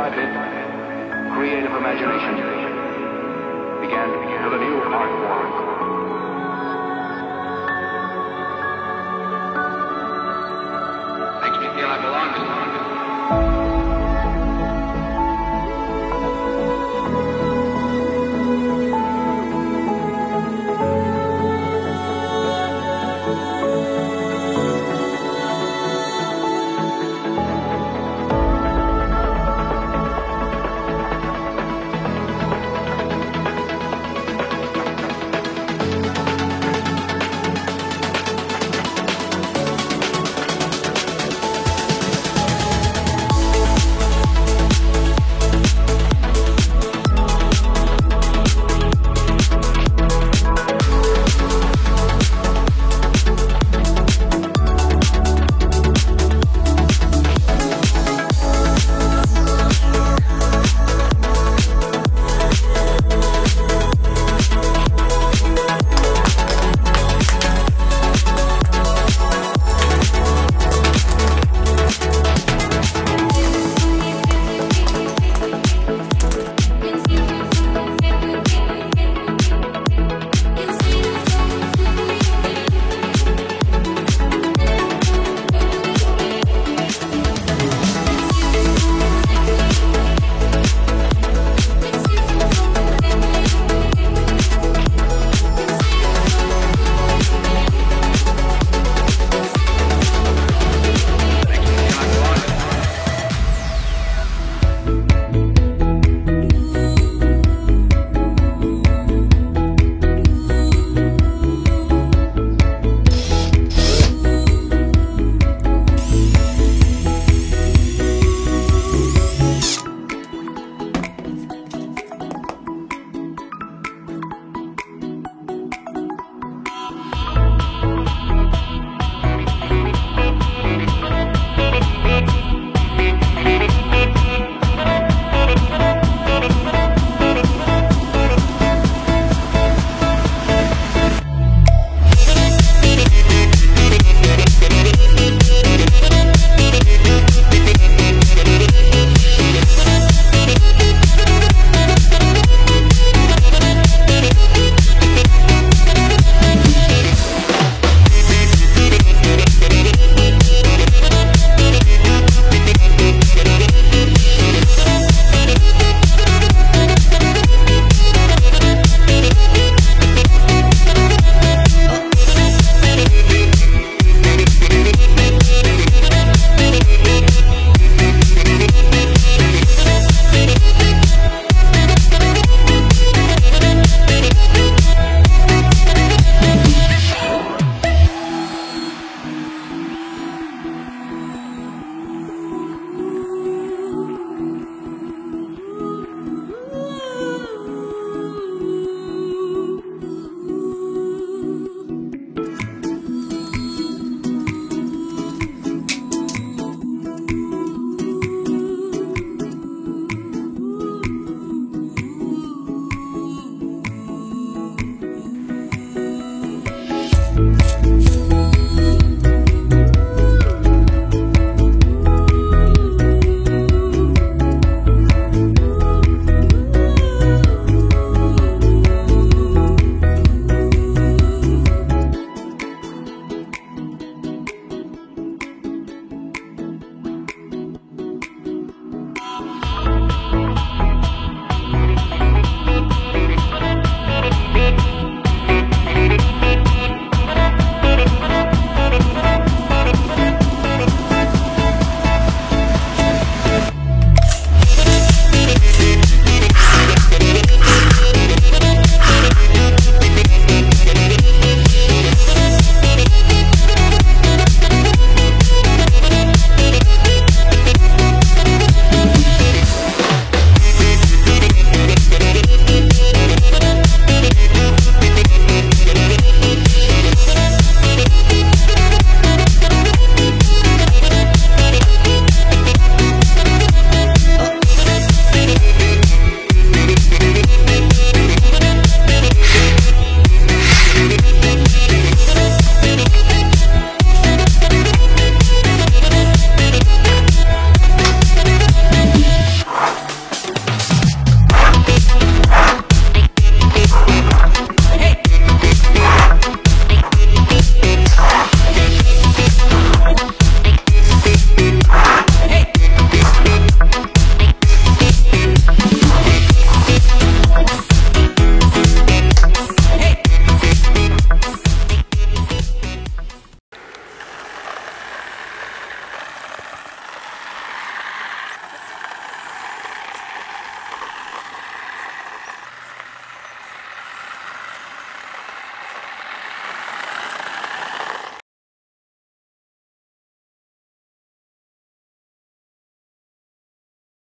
by bit, creative imagination. Began to build a new art form.